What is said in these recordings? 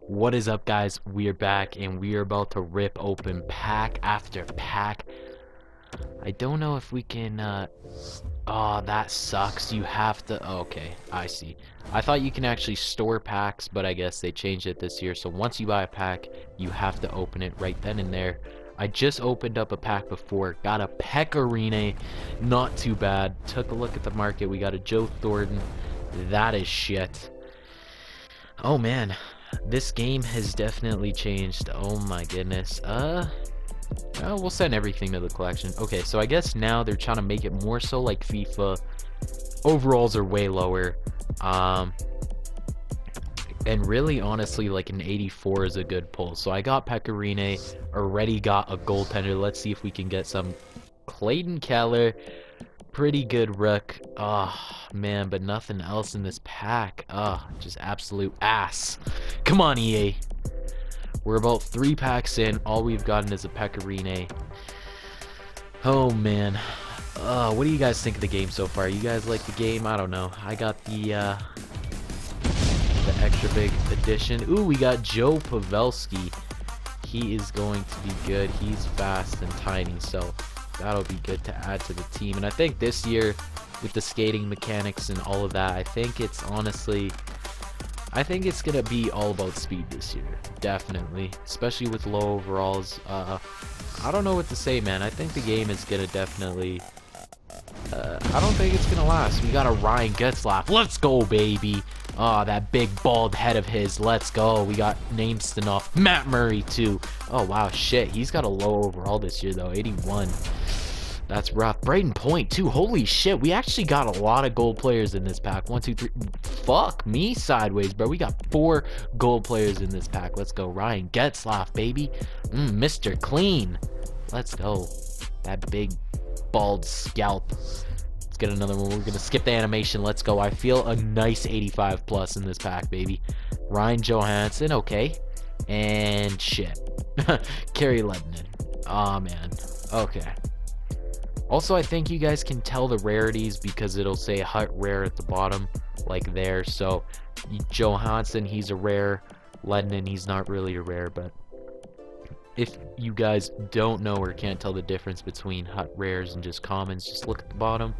What is up, guys? We are back, and we are about to rip open pack after pack. I don't know if we can, uh... Oh, that sucks. You have to... Oh, okay, I see. I thought you can actually store packs, but I guess they changed it this year. So once you buy a pack, you have to open it right then and there. I just opened up a pack before, got a Pekka Rinne, not too bad. Took a look at the market, we got a Joe Thornton. That is shit. Oh man, this game has definitely changed. Oh my goodness. Uh, well, we'll send everything to the collection. Okay, so I guess now they're trying to make it more so like FIFA. Overalls are way lower. Um, and really, honestly, like an 84 is a good pull. So I got Pekka Rinne, already got a goaltender. Let's see if we can get some Clayton Keller. Pretty good rook. Oh, man, but nothing else in this pack. Oh, just absolute ass. Come on, EA. We're about three packs in. All we've gotten is a Pekka Rinne. Oh, man. Uh, what do you guys think of the game so far? You guys like the game? I don't know. I got the, uh, the extra big edition. Ooh, we got Joe Pavelski. He is going to be good. He's fast and tiny, so that'll be good to add to the team. And I think this year, with the skating mechanics and all of that, I think it's honestly, I think it's gonna be all about speed this year, definitely, especially with low overalls. Uh, I don't know what to say, man. I think the game is gonna definitely. Uh, I don't think it's gonna last. We got a Ryan Getzlaf. Let's go, baby. Oh, that big bald head of his. Let's go. We got name off. Matt Murray, too. Oh, wow. Shit. He's got a low overall this year, though. 81. That's rough. Brayden Point, too. Holy shit. We actually got a lot of gold players in this pack. One, two, three. Fuck me sideways, bro. We got four gold players in this pack. Let's go. Ryan Getzlaf, baby. Mm, Mr. Clean. Let's go. That big bald scalp get another one. We're gonna skip the animation. Let's go. I feel a nice 85 plus in this pack, baby. Ryan Johansen, okay. And shit. Kari Lehtonen. Aw, oh, man. Okay. Also, I think you guys can tell the rarities because it'll say hut rare at the bottom, like there. So, Johansen, he's a rare. Lehtonen, he's not really a rare, but if you guys don't know or can't tell the difference between hot rares and just commons, just look at the bottom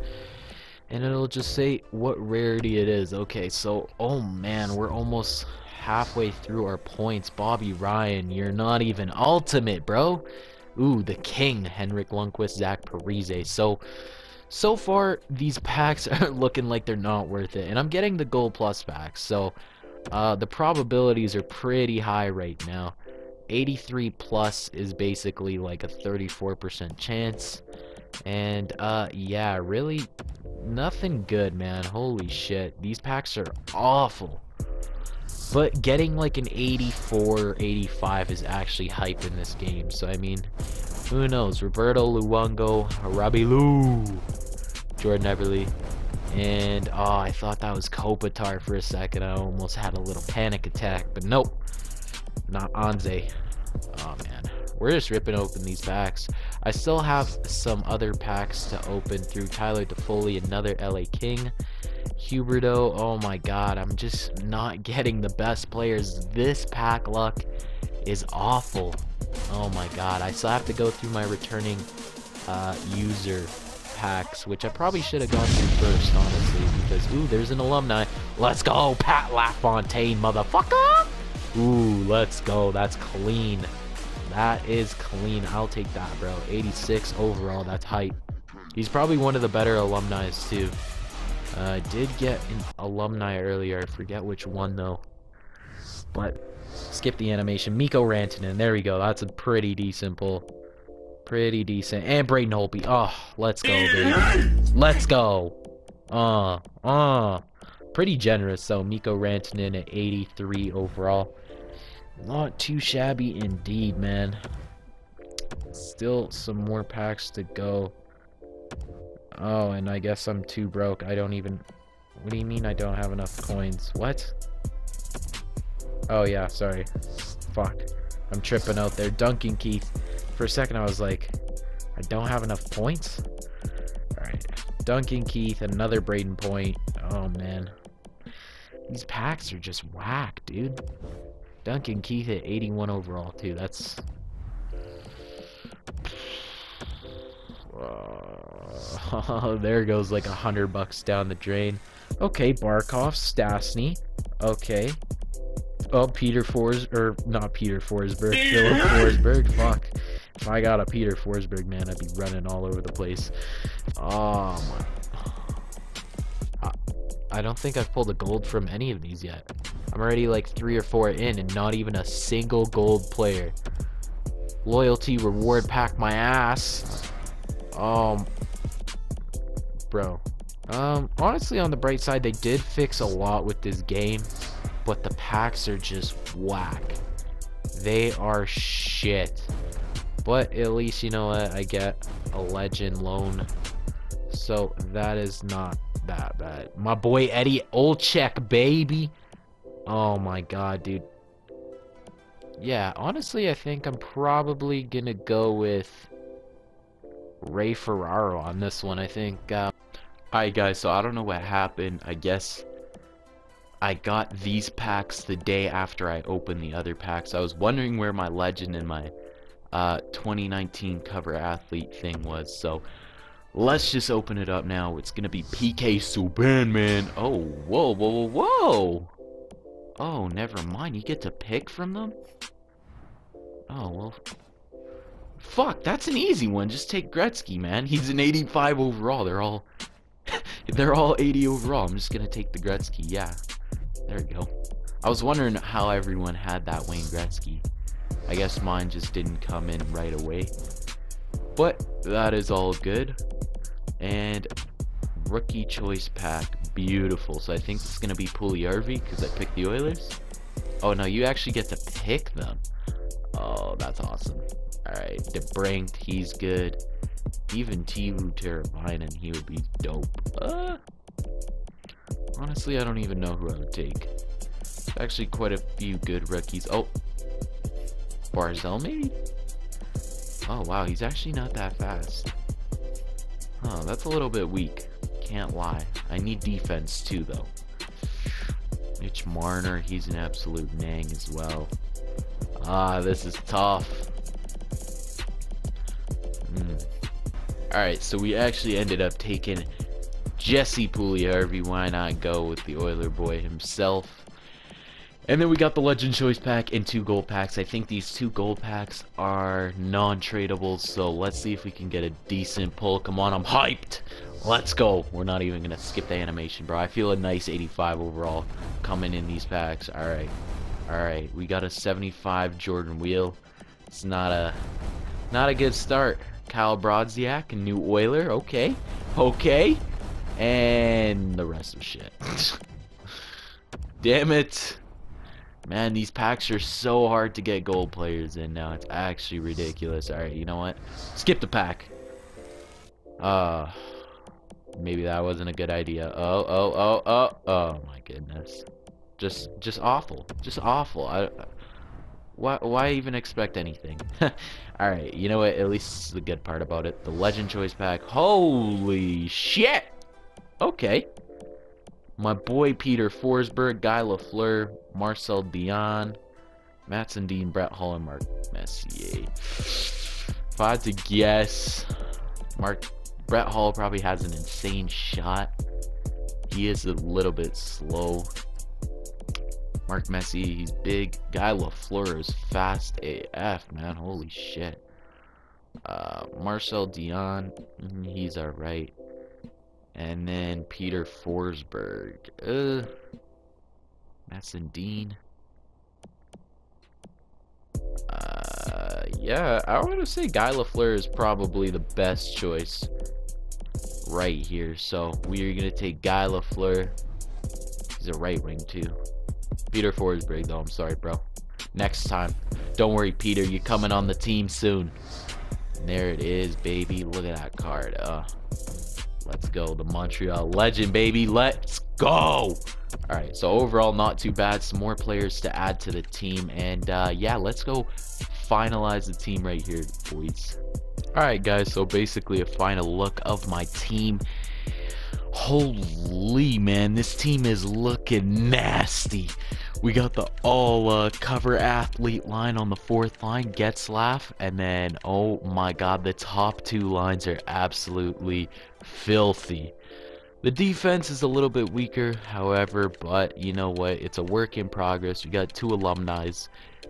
and it'll just say what rarity it is. Okay, so, oh man, we're almost halfway through our points. Bobby Ryan, you're not even ultimate, bro. Ooh, the king, Henrik Lundqvist, Zach Parise. So, so far, these packs are looking like they're not worth it. And I'm getting the gold plus packs, so uh, the probabilities are pretty high right now. 83 plus is basically like a 34% chance. And, uh, yeah, really nothing good, man. Holy shit. These packs are awful. But getting like an 84, 85 is actually hype in this game. So, I mean, who knows? Roberto Luongo, Robbie Lou, Jordan Eberle. And, oh, I thought that was Kopitar for a second. I almost had a little panic attack. But nope. Not Anze. Oh, man. We're just ripping open these packs. I still have some other packs to open through Tyler Toffoli, another LA King. Huberto, oh my god, I'm just not getting the best players. This pack luck is awful. Oh my god, I still have to go through my returning uh, user packs, which I probably should have gone through first, honestly, because, ooh, there's an alumni. Let's go, Pat LaFontaine, motherfucker! Ooh, let's go, that's clean. That is clean. I'll take that, bro. 86 overall. That's hype. He's probably one of the better alumni too. Uh, I did get an alumni earlier. I forget which one though. But skip the animation. Mikko Rantanen. There we go. That's a pretty decent pull. Pretty decent. And Braden Holtby. Oh, let's go, baby. Let's go. Uh, uh. Pretty generous, so Mikko Rantanen at 83 overall. Not too shabby indeed, man. Still some more packs to go. Oh, and I guess I'm too broke. I don't even... What do you mean I don't have enough coins? What? Oh, yeah, sorry. Fuck. I'm tripping out there. Duncan Keith. For a second, I was like, I don't have enough points? Alright. Duncan Keith, another Brayden Point. Oh, man. These packs are just whack, dude. Duncan Keith at 81 overall too. That's uh, there goes like a hundred bucks down the drain. Okay, Barkov, Stastny. Okay. Oh, Peter Fors or not Peter Forsberg, Filip Forsberg. Fuck. If I got a Peter Forsberg, man, I'd be running all over the place. Oh my. I don't think I've pulled a gold from any of these yet. I'm already like three or four in and not even a single gold player. Loyalty reward pack my ass. Um, bro. Um, honestly, on the bright side, they did fix a lot with this game, but the packs are just whack. They are shit. But at least, you know what, I get a legend loan. So that is not that bad. My boy Eddie Olczyk, baby. Oh my god, dude. Yeah, honestly, I think I'm probably gonna go with Ray Ferraro on this one. I think. Uh... Alright, guys. So I don't know what happened. I guess I got these packs the day after I opened the other packs. I was wondering where my legend and my uh, 2019 cover athlete thing was. So let's just open it up now. It's gonna be PK Subban, man. Oh, whoa, whoa, whoa, whoa. Oh, never mind. You get to pick from them? Oh, well. Fuck, that's an easy one. Just take Gretzky, man. He's an 85 overall. They're all... they're all 80 overall. I'm just gonna take the Gretzky. Yeah. There we go. I was wondering how everyone had that Wayne Gretzky. I guess mine just didn't come in right away. But that is all good. And rookie choice pack beautiful. So I think it's going to be Puljujarvi because I picked the Oilers. Oh, no, you actually get to pick them. Oh, that's awesome. All right, DeBrincat, he's good. Even Teuvo Teravainen, he would be dope. Uh, honestly, I don't even know who I would take. There's actually quite a few good rookies. Oh, Barzal maybe? Oh, wow, he's actually not that fast. Huh, that's a little bit weak. Can't lie. I need defense too, though. Mitch Marner, he's an absolute nang as well. Ah, this is tough. Mm. Alright, so we actually ended up taking Jesse Puljujarvi. Why not go with the Oiler boy himself? And then we got the Legend Choice Pack and two gold packs. I think these two gold packs are non-tradables, so let's see if we can get a decent pull. Come on, I'm hyped! Let's go. We're not even to skip the animation, bro. I feel a nice 85 overall coming in these packs. All right. All right. We got a 75 Jordan Weal. It's not a not a good start. Kyle Brodziak, new Oiler. Okay. Okay. And the rest of shit. Damn it. Man, these packs are so hard to get gold players in now. It's actually ridiculous. Alright, you know what? Skip the pack. Uh maybe that wasn't a good idea. Oh, oh, oh, oh, oh my goodness. Just, just awful. Just awful. I, why, why even expect anything? Alright, you know what? At least the good part about it. The Legend Choice Pack. Holy shit! Okay. My boy Peter Forsberg, Guy Lafleur, Marcel Dionne, Mats Sundin, Brett Hull, and Mark Messier. If I had to guess, Mark Brett Hull probably has an insane shot. He is a little bit slow. Mark Messier, he's big. Guy Lafleur is fast AF, man. Holy shit. Uh, Marcel Dionne, mm, he's alright. And then Peter Forsberg. Uh, Mats Sundin. Uh, yeah, I want to say Guy Lafleur is probably the best choice right here. So we are going to take Guy Lafleur. He's a right wing too. Peter Forsberg though. I'm sorry, bro. Next time. Don't worry, Peter. You're coming on the team soon. And there it is, baby. Look at that card. Uh, let's go. The Montreal legend, baby. Let's go. All right. So overall, not too bad. Some more players to add to the team. And uh, yeah, let's go finalize the team right here, boys. Alright guys, so basically a final look of my team. Holy man, this team is looking nasty. We got the all uh, cover athlete line on the fourth line, Getzlaf, and then oh my god, the top two lines are absolutely filthy. The defense is a little bit weaker, however, but you know what? It's a work in progress. We got two alumni.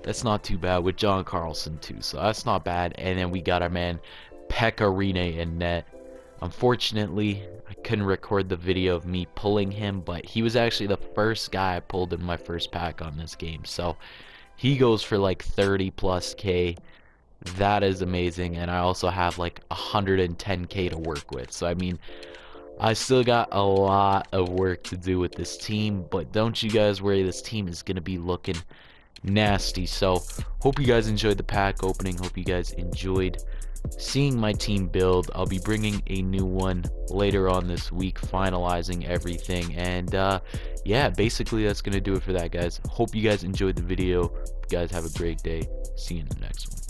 That's not too bad with John Carlson too, so that's not bad. And then we got our man Pekka Rinne in net. Unfortunately, couldn't record the video of me pulling him, but he was actually the first guy I pulled in my first pack on this game. So he goes for like 30 plus K. That is amazing. And I also have like 110K to work with. So I mean, I still got a lot of work to do with this team, but don't you guys worry, this team is going to be looking nasty. So, hope you guys enjoyed the pack opening. Hope you guys enjoyed seeing my team build. I'll be bringing a new one later on this week, finalizing everything. And uh, yeah, basically that's going to do it for that, guys. Hope you guys enjoyed the video. You guys have a great day. See you in the next one.